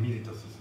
밀리터 써서 이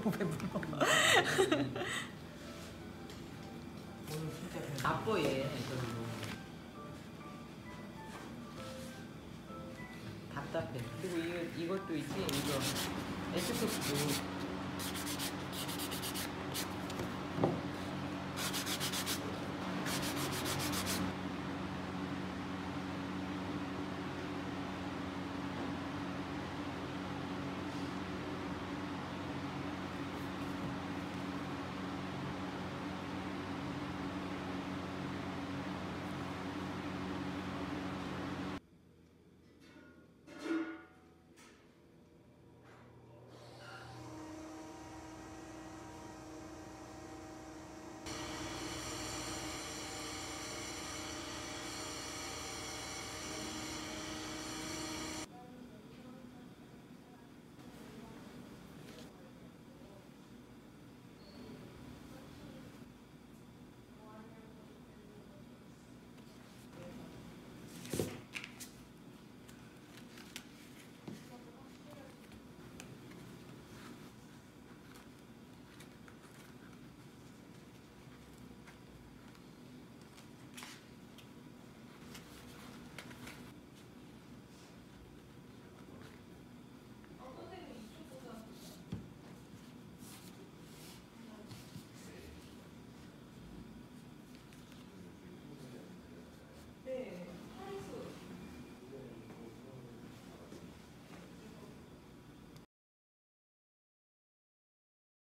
너무 배불러. 오늘 진짜 배 나빠 얘. 답답해. 그리고 이거 이것도 있지 이거 에스프레소도